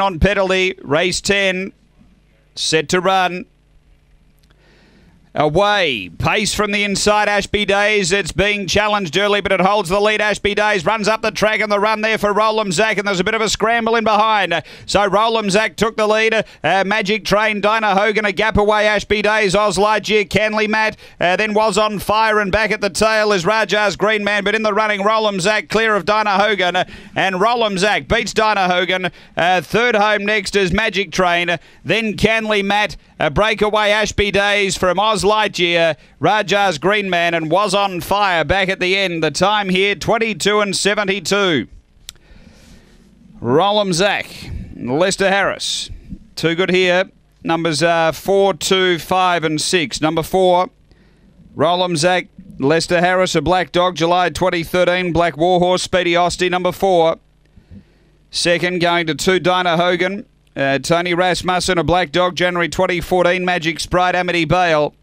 on penalty. Race 10. Set to run. Away. Pace from the inside, Ashby Days. It's being challenged early, but it holds the lead. Ashby Days runs up the track and the run there for Rolam Zach, and there's a bit of a scramble in behind. So Rolam Zach took the lead. Uh, Magic Train, Dinah Hogan, a gap away. Ashby Days, Oz Canley Matt, uh, then was on fire, and back at the tail is Rajar's Green Man, but in the running, Rolam Zach clear of Dinah Hogan, and Rolam Zach beats Dinah Hogan. Uh, third home next is Magic Train, then Canley Matt, a breakaway Ashby Days from Oz Lightyear, Rajar's Green Man, and was on fire back at the end. The time here 22 and 72. Rollum Zach, Lester Harris. Too good here. Numbers are 4, 2, 5, and 6. Number 4, Rollum Zach, Lester Harris, a black dog, July 2013. Black Warhorse, Speedy Osty, number 4. Second, going to 2, Dinah Hogan. Uh, Tony Rasmussen, a black dog, January 2014. Magic Sprite, Amity Bale.